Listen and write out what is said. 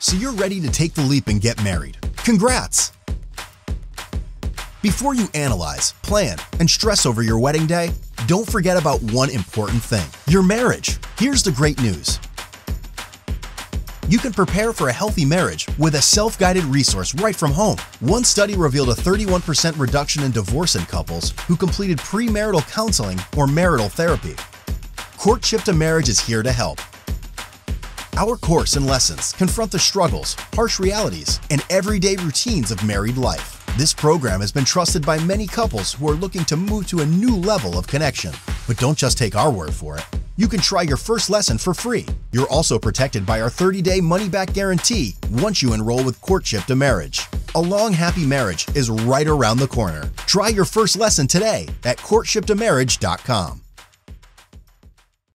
So you're ready to take the leap and get married. Congrats! Before you analyze, plan, and stress over your wedding day, don't forget about one important thing your marriage. Here's the great news you can prepare for a healthy marriage with a self guided resource right from home. One study revealed a 31% reduction in divorce in couples who completed premarital counseling or marital therapy. Courtship to Marriage is here to help. Our course and lessons confront the struggles, harsh realities, and everyday routines of married life. This program has been trusted by many couples who are looking to move to a new level of connection. But don't just take our word for it. You can try your first lesson for free. You're also protected by our 30 day money back guarantee once you enroll with Courtship to Marriage. A long, happy marriage is right around the corner. Try your first lesson today at courtshiptomarriage.com.